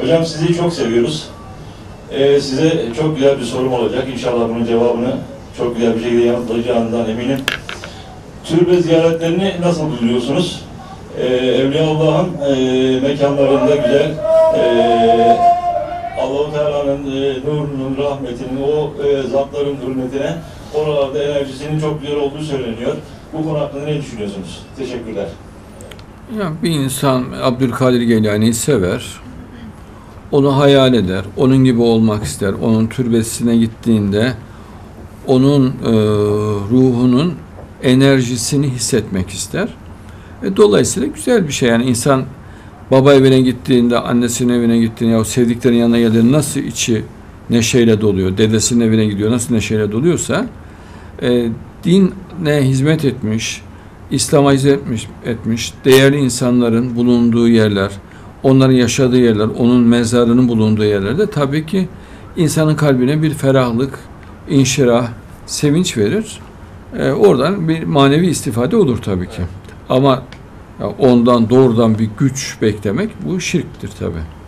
Hocam sizi çok seviyoruz. Ee, size çok güzel bir sorum olacak. İnşallah bunun cevabını çok güzel bir şekilde yanıtlayacağından eminim. Türbe ziyaretlerini nasıl buluyorsunuz? Ee, Evliya Allah'ın e, mekanlarında güzel e, Allah-u Teala'nın e, nurunun, rahmetinin, o e, zatların hürmetine oralarda enerjisinin çok güzel olduğu söyleniyor. Bu konu hakkında ne düşünüyorsunuz? Teşekkürler. Ya bir insan Abdülkadir Geylani'yi sever, onu hayal eder, onun gibi olmak ister. Onun türbesine gittiğinde onun e, ruhunun enerjisini hissetmek ister. E, dolayısıyla güzel bir şey yani insan baba evine gittiğinde, annesinin evine gittiğinde ya sevdiklerinin yanına geldiğinde nasıl içi neşeyle doluyor, dedesinin evine gidiyor nasıl neşeyle doluyorsa e, dine hizmet etmiş, İslam'a hizmet etmiş, değerli insanların bulunduğu yerler, onların yaşadığı yerler, onun mezarının bulunduğu yerlerde tabii ki insanın kalbine bir ferahlık, inşirah, sevinç verir. Ee, oradan bir manevi istifade olur tabii ki. Ama ondan doğrudan bir güç beklemek bu şirktir tabii.